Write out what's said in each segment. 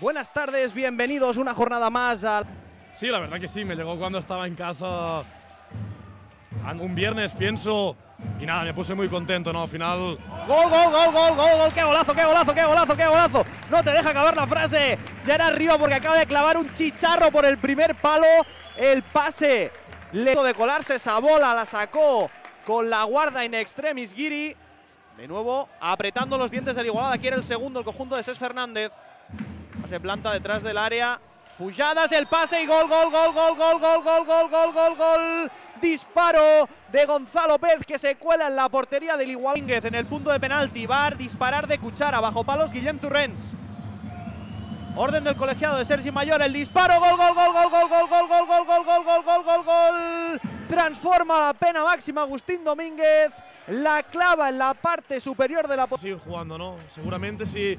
Buenas tardes, bienvenidos una jornada más al... Sí, la verdad que sí, me llegó cuando estaba en casa un viernes, pienso, y nada, me puse muy contento, ¿no? Al final... Gol, gol, gol, gol, gol, gol, qué golazo, qué golazo, qué golazo, qué golazo. No te deja acabar la frase. Ya era arriba porque acaba de clavar un chicharro por el primer palo. El pase le de colarse esa bola, la sacó con la guarda in extremis Giri. De nuevo, apretando los dientes del Igualada. Quiere el segundo, el conjunto de Ses Fernández. Se planta detrás del área. Pujadas, el pase y gol, gol, gol, gol, gol, gol, gol, gol, gol, gol, gol. Disparo de Gonzalo Pérez que se cuela en la portería del Igualínguez en el punto de penalti. A disparar de cuchara. Bajo palos, Guillem Turrens. Orden del colegiado de Sergi Mayor. El disparo, gol, gol, gol, gol, gol, gol, gol, gol, gol, gol, gol, gol, gol, gol, gol. Transforma la pena máxima Agustín Domínguez. La clava en la parte superior de la... Sigue jugando, ¿no? Seguramente si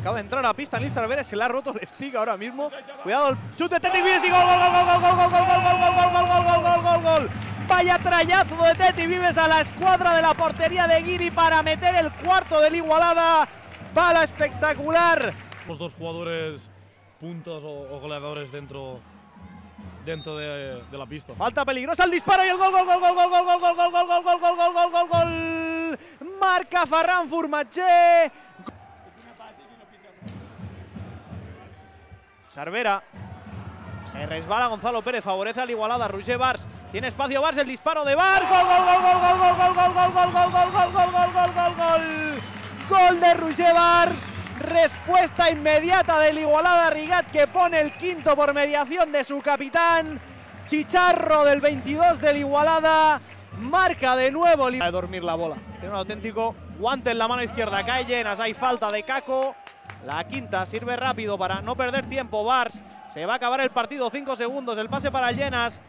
Acaba de entrar a pista Nils Cerveres, se le ha roto el stick ahora mismo. Cuidado, el chute de Teti Vives y gol, gol, gol, gol, gol, gol, gol, gol, gol, gol, gol, gol, gol, gol, gol, gol. Vaya trayazo de Teti Vives a la escuadra de la portería de Guiri para meter el cuarto del Igualada. Bala espectacular. Los dos jugadores puntos o, goleadores dentro dentro de, de, la pista. Falta peligrosa el disparo y el gol, gol, gol, gol, gol, gol, gol, gol, gol, gol, gol, gol, gol, gol, gol. Marca Farran Furmaché. Sarvera. Se resbala Gonzalo Pérez, favorece al Igualada, Roger Bars. Tiene espacio Bars, el disparo de Bars. Gol, gol, gol, gol, gol, gol, gol, gol, gol, gol, gol, gol, gol, gol, gol, gol, gol. Gol de Roger Bars. Respuesta inmediata del Igualada Rigat que pone el quinto por mediación de su capitán. Chicharro del 22 del Igualada. Marca de nuevo. A dormir la bola. Tiene un auténtico guante en la mano izquierda. Cae llenas. Hay falta de Caco. La quinta sirve rápido para no perder tiempo. Bars se va a acabar el partido. Cinco segundos. El pase para Llenas.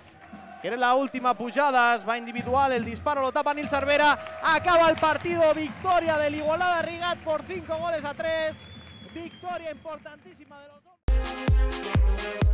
Quiere la última Pujadas. Va individual. El disparo lo tapa Nils Cervera. Acaba el partido. Victoria del Igualada Rigat por cinco goles a tres. Victoria importantísima de los